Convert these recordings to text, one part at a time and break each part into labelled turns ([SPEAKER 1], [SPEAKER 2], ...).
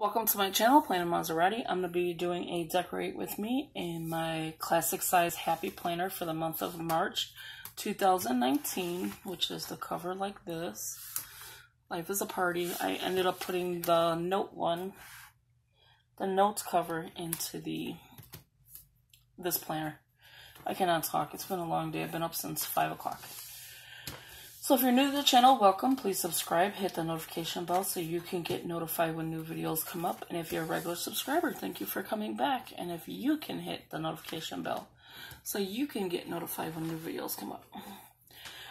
[SPEAKER 1] Welcome to my channel, Planner Monserrate. I'm going to be doing a decorate with me in my classic size happy planner for the month of March 2019, which is the cover like this. Life is a party. I ended up putting the note one, the notes cover into the this planner. I cannot talk. It's been a long day. I've been up since 5 o'clock. So if you're new to the channel, welcome. Please subscribe, hit the notification bell so you can get notified when new videos come up. And if you're a regular subscriber, thank you for coming back. And if you can hit the notification bell so you can get notified when new videos come up.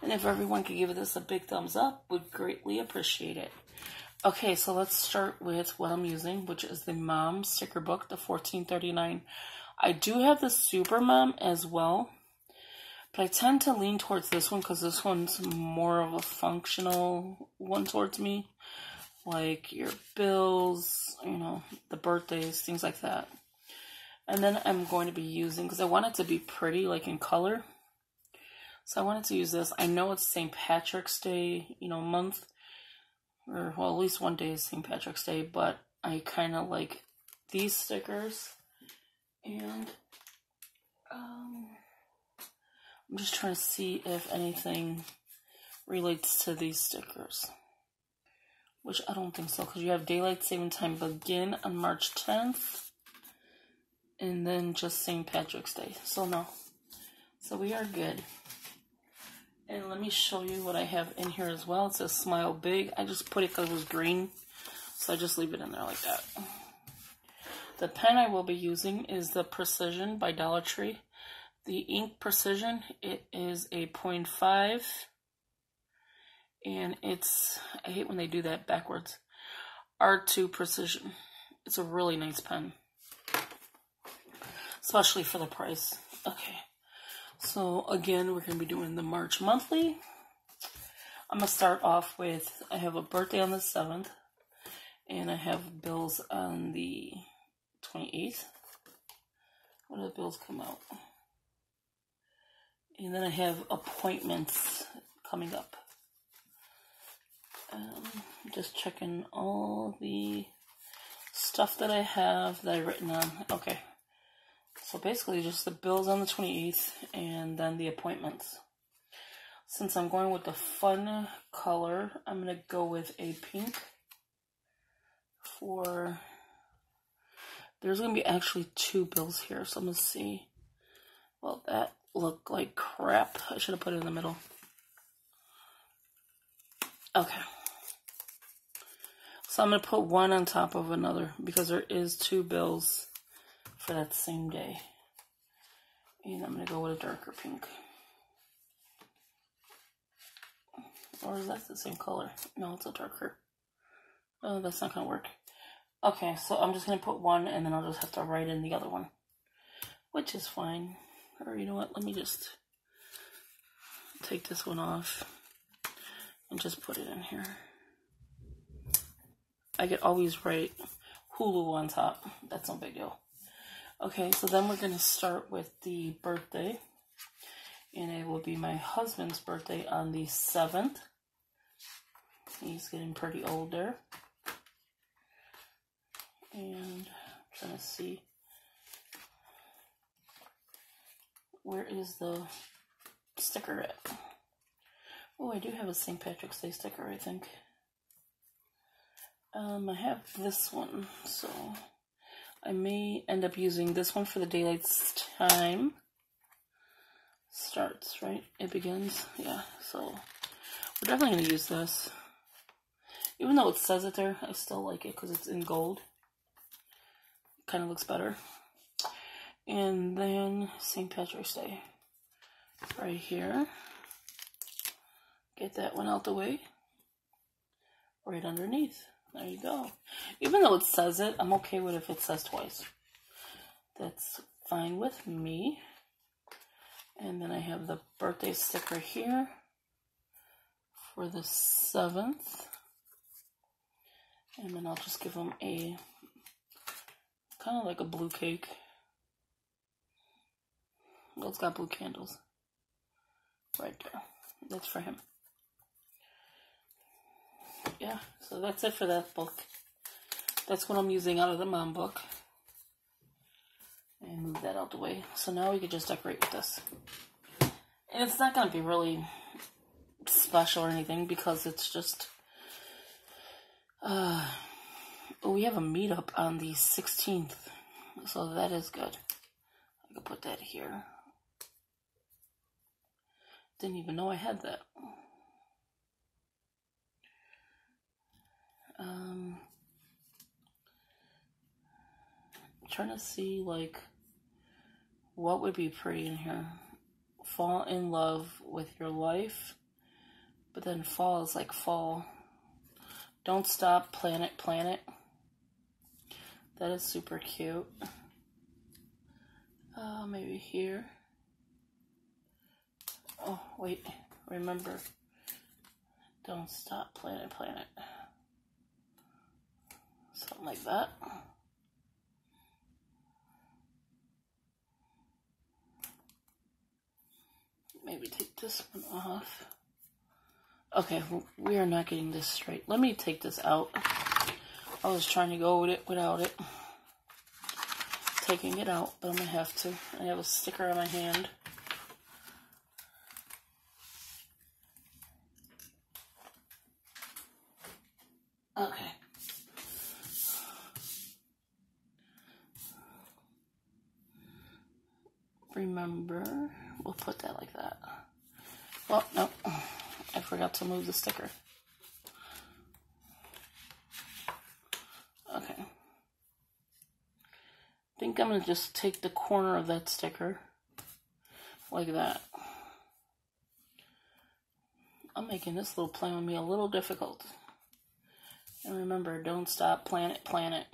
[SPEAKER 1] And if everyone could give this a big thumbs up, we'd greatly appreciate it. Okay, so let's start with what I'm using, which is the Mom sticker book, the 1439. I do have the Super Mom as well but I tend to lean towards this one because this one's more of a functional one towards me. Like your bills, you know, the birthdays, things like that. And then I'm going to be using, because I want it to be pretty, like in color. So I wanted to use this. I know it's St. Patrick's Day, you know, month. Or, well, at least one day is St. Patrick's Day. But I kind of like these stickers. And, um... I'm just trying to see if anything relates to these stickers. Which I don't think so, because you have Daylight Saving Time begin on March 10th. And then just St. Patrick's Day. So no. So we are good. And let me show you what I have in here as well. It says Smile Big. I just put it because it was green. So I just leave it in there like that. The pen I will be using is the Precision by Dollar Tree. The ink precision, it is a 0.5. And it's, I hate when they do that backwards. R2 precision. It's a really nice pen. Especially for the price. Okay. So again, we're going to be doing the March monthly. I'm going to start off with, I have a birthday on the 7th. And I have bills on the 28th. When do the bills come out? And then I have appointments coming up. Um, just checking all the stuff that I have that I've written on. Okay. So basically just the bills on the 28th and then the appointments. Since I'm going with the fun color, I'm going to go with a pink for... There's going to be actually two bills here, so I'm going to see. Well, that look like crap. I should have put it in the middle. Okay. So I'm going to put one on top of another because there is two bills for that same day. And I'm going to go with a darker pink. Or is that the same color? No, it's a darker. Oh, that's not going to work. Okay, so I'm just going to put one and then I'll just have to write in the other one. Which is fine. Or you know what, let me just take this one off and just put it in here. I could always write Hulu on top. That's no big deal. Okay, so then we're going to start with the birthday. And it will be my husband's birthday on the 7th. He's getting pretty older. And I'm trying to see where is the sticker at? Oh, I do have a St. Patrick's Day sticker, I think. Um, I have this one, so I may end up using this one for the daylight's time. Starts, right? It begins, yeah, so we're definitely going to use this. Even though it says it there, I still like it because it's in gold. Kind of looks better. And then St. Patrick's Day. Right here. Get that one out the way. Right underneath. There you go. Even though it says it, I'm okay with if it says twice. That's fine with me. And then I have the birthday sticker here for the 7th. And then I'll just give them a kind of like a blue cake. It's got blue candles. Right there. That's for him. Yeah, so that's it for that book. That's what I'm using out of the mom book. And move that out the way. So now we can just decorate with this. And it's not going to be really special or anything because it's just... Uh, we have a meetup on the 16th. So that is good. I can put that here. Didn't even know I had that. Um, trying to see like what would be pretty in here. Fall in love with your life, but then fall is like fall. Don't stop, planet, planet. That is super cute. Uh, maybe here. Oh, wait. Remember. Don't stop, planet, planet. Something like that. Maybe take this one off. Okay, we are not getting this straight. Let me take this out. I was trying to go with it without it. Taking it out, but I'm going to have to. I have a sticker on my hand. Okay. We'll put that like that. Well, no, I forgot to move the sticker. Okay. I think I'm going to just take the corner of that sticker like that. I'm making this little plan with me a little difficult. And remember, don't stop, planet, planet.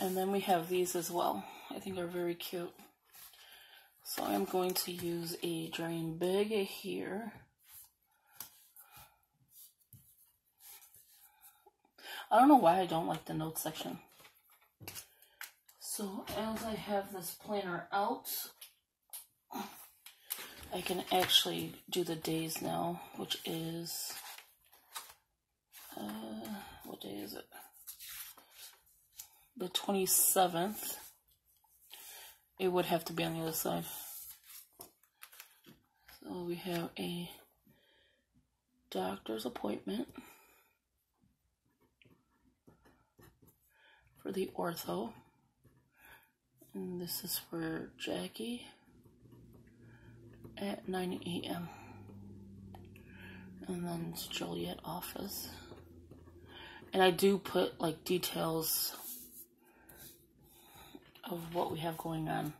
[SPEAKER 1] And then we have these as well. I think they're very cute. So I'm going to use a Dream Big here. I don't know why I don't like the note section. So as I have this planner out, I can actually do the days now, which is uh, what day is it? The 27th. It would have to be on the other side. So we have a doctor's appointment for the ortho. And this is for Jackie at 9 a.m. And then it's Joliet office. And I do put like details of what we have going on.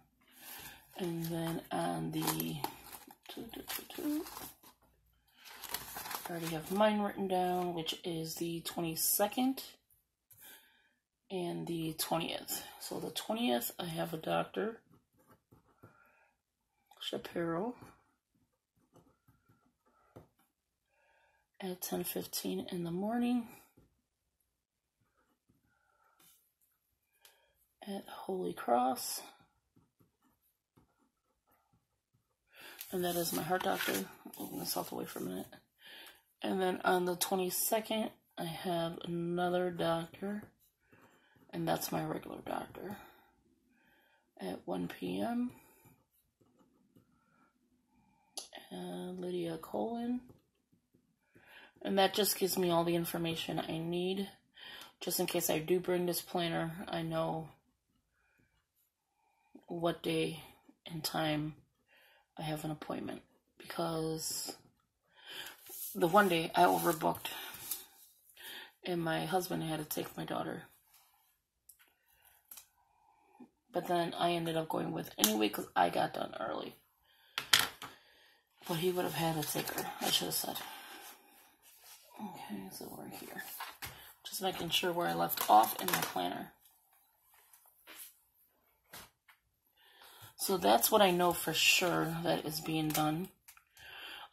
[SPEAKER 1] And then on the I already have mine written down, which is the 22nd and the 20th. So the 20th, I have a doctor, Shapiro, at 10.15 in the morning. At Holy Cross. And that is my heart doctor. Moving this out the way for a minute. And then on the 22nd, I have another doctor. And that's my regular doctor. At 1 p.m. And Lydia Colin. And that just gives me all the information I need. Just in case I do bring this planner, I know what day and time I have an appointment because the one day I overbooked and my husband had to take my daughter. But then I ended up going with anyway because I got done early. But he would have had to take her, I should have said. Okay, so we're here. Just making sure where I left off in my planner. So that's what I know for sure that is being done.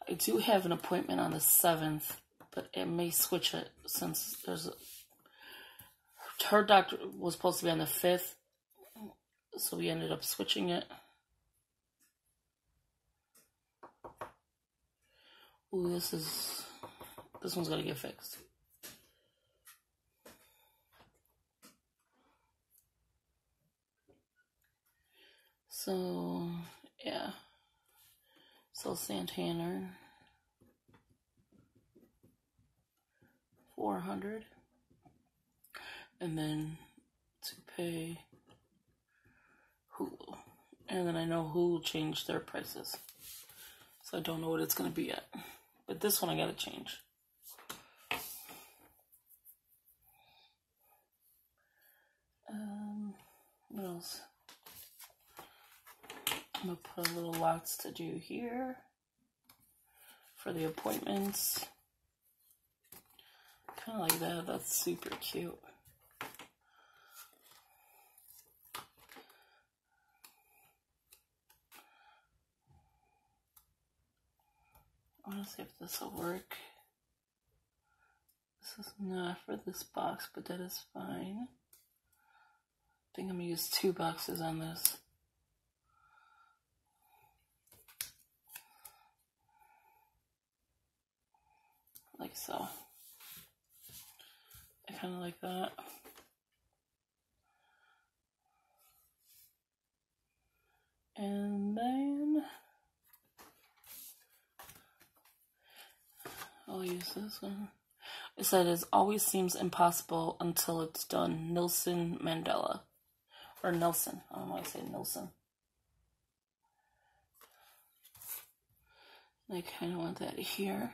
[SPEAKER 1] I do have an appointment on the 7th, but it may switch it since there's a, her doctor was supposed to be on the 5th, so we ended up switching it. Ooh, this is, this one's gonna get fixed. So, yeah. So Santana. 400 and then to pay Hulu. And then I know Hulu changed their prices. So I don't know what it's going to be yet. But this one I got to change. Um, what else? I'm going to put a little lots to do here for the appointments. Kind of like that. That's super cute. I want to see if this will work. This is not for this box, but that is fine. I think I'm going to use two boxes on this. Like so. I kind of like that. And then I'll use this one. It said it always seems impossible until it's done. Nelson Mandela. Or Nelson. I don't know why I say Nelson. I kind of want that here.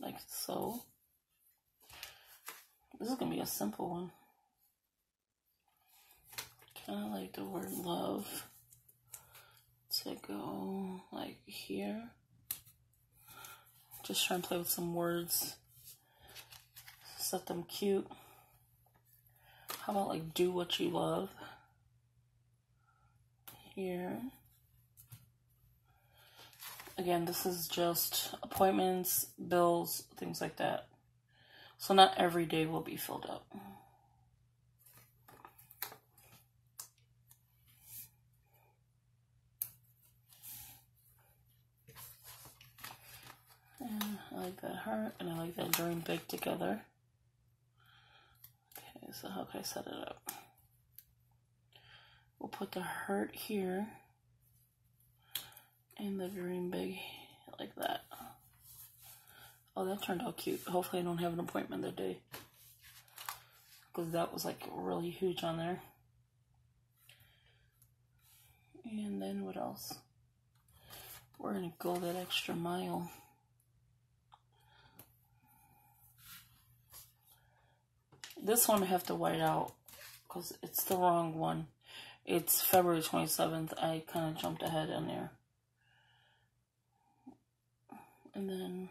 [SPEAKER 1] Like so. This is going to be a simple one. Kind of like the word love to go like here. Just try and play with some words. Set them cute. How about like do what you love? Here. Again, this is just appointments, bills, things like that. So not every day will be filled up. And I like that heart and I like that dream big together. Okay, so how can I set it up? We'll put the heart here and the dream big like that. Oh, that turned out cute. Hopefully I don't have an appointment that day. Because that was like really huge on there. And then what else? We're going to go that extra mile. This one I have to white out because it's the wrong one. It's February 27th. I kind of jumped ahead in there. And then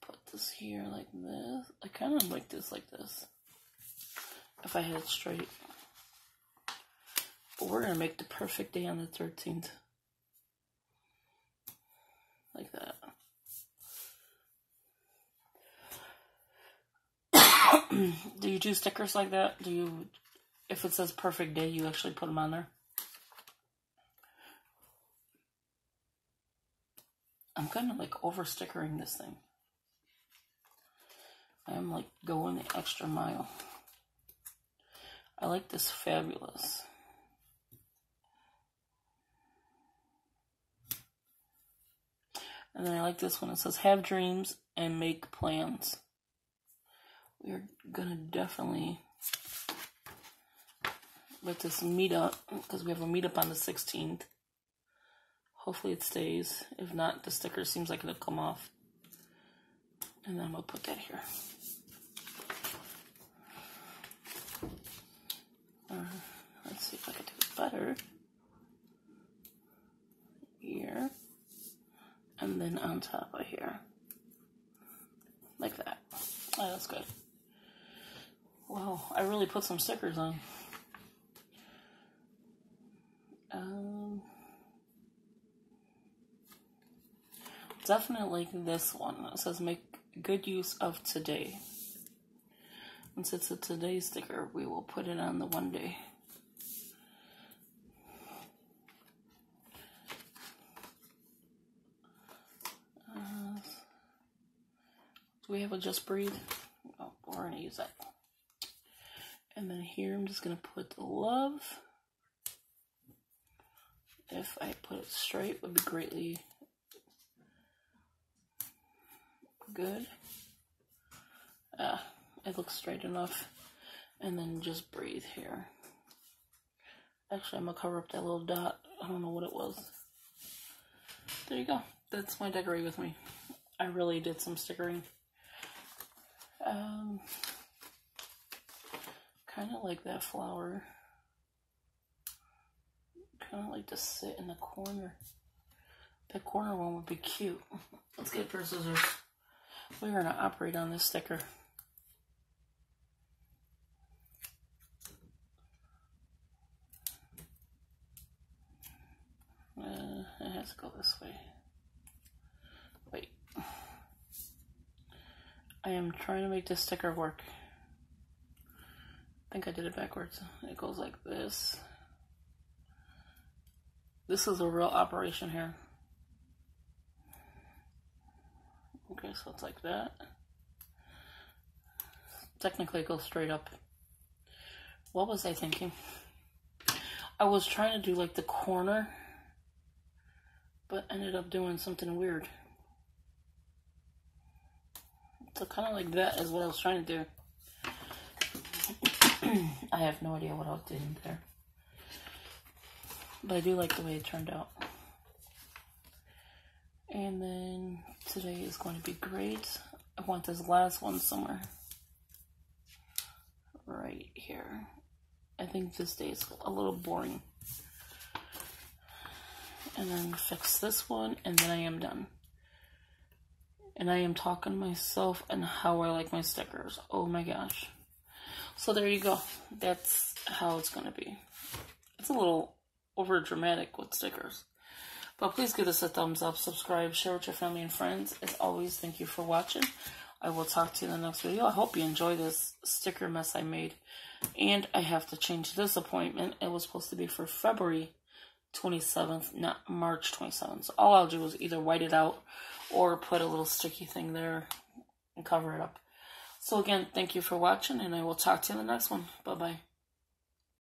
[SPEAKER 1] put this here like this. I kind of like this like this. If I had it straight. But we're going to make the perfect day on the 13th. Like that. do you do stickers like that? Do you, if it says perfect day, you actually put them on there? I'm kind of like over stickering this thing. I'm like going the extra mile. I like this fabulous. And then I like this one. It says, have dreams and make plans. We're going to definitely let this meet up because we have a meetup on the 16th. Hopefully it stays. If not, the sticker seems like it'll come off. And then to put that here. Uh, let's see if I can do it better. Here. And then on top of here. Like that. Oh, that's good. Wow, I really put some stickers on. Definitely this one. It says make good use of today. And since it's a today sticker, we will put it on the one day. Uh, do we have a Just Breathe? Oh, we're to use that. And then here I'm just to put love. If I put it straight, would be greatly good. Ah, it looks straight enough. And then just breathe here. Actually, I'm going to cover up that little dot. I don't know what it was. There you go. That's my decorate with me. I really did some stickering. Um, kind of like that flower. Kind of like to sit in the corner. That corner one would be cute. Let's get a pair of scissors. We're going to operate on this sticker. Uh, it has to go this way. Wait. I am trying to make this sticker work. I think I did it backwards. It goes like this. This is a real operation here. Okay, so it's like that. Technically it goes straight up. What was I thinking? I was trying to do like the corner, but ended up doing something weird. So kind of like that is what I was trying to do. I have no idea what I did in there. But I do like the way it turned out. And then today is going to be great. I want this last one somewhere. Right here. I think this day is a little boring. And then fix this one, and then I am done. And I am talking to myself and how I like my stickers. Oh my gosh. So there you go. That's how it's going to be. It's a little over dramatic with stickers. But please give us a thumbs up, subscribe, share with your family and friends. As always, thank you for watching. I will talk to you in the next video. I hope you enjoy this sticker mess I made. And I have to change this appointment. It was supposed to be for February 27th, not March 27th. So all I'll do is either white it out or put a little sticky thing there and cover it up. So again, thank you for watching, and I will talk to you in the next one. Bye-bye.